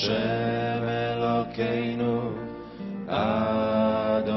Hashem Elokeinu, Ad